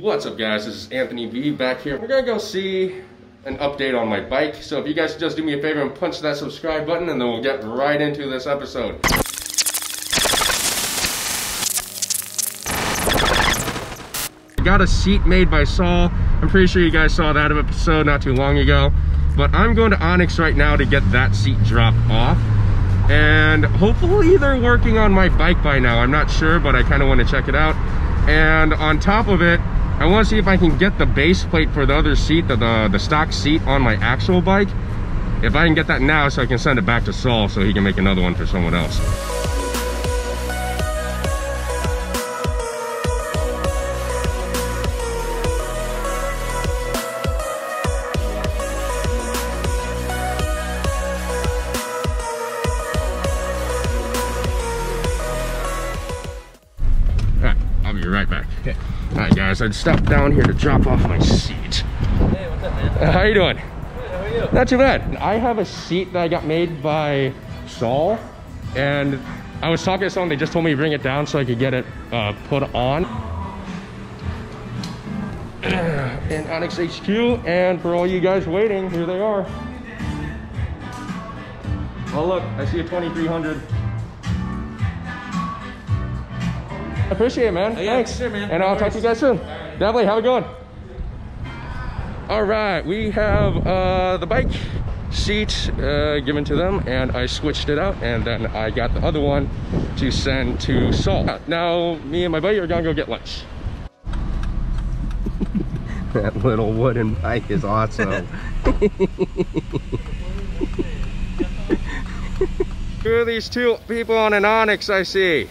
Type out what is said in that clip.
What's up guys, this is Anthony B back here. We're gonna go see an update on my bike. So if you guys just do me a favor and punch that subscribe button and then we'll get right into this episode. I got a seat made by Saul. I'm pretty sure you guys saw that episode not too long ago. But I'm going to Onyx right now to get that seat dropped off. And hopefully they're working on my bike by now. I'm not sure, but I kind of want to check it out. And on top of it, I want to see if I can get the base plate for the other seat, the, the, the stock seat on my actual bike. If I can get that now so I can send it back to Saul so he can make another one for someone else. Be right back. Okay. Alright guys, I stopped down here to drop off my seat. Hey, what's up, man? Uh, how you doing? Good, how are you? Not too bad. I have a seat that I got made by Saul, and I was talking to someone, they just told me to bring it down so I could get it uh, put on. In Onyx HQ, and for all you guys waiting, here they are. Oh look, I see a 2300. Appreciate it, man. Oh, yeah, Thanks. sure, man. And No I'll talk to you guys soon. Definitely. Have a good one. All right, we have uh, the bike seat uh, given to them, and I switched it out, and then I got the other one to send to Saul. Now, me and my buddy are gonna go get lunch. That little wooden bike is awesome. Who are these two people on an Onyx I see?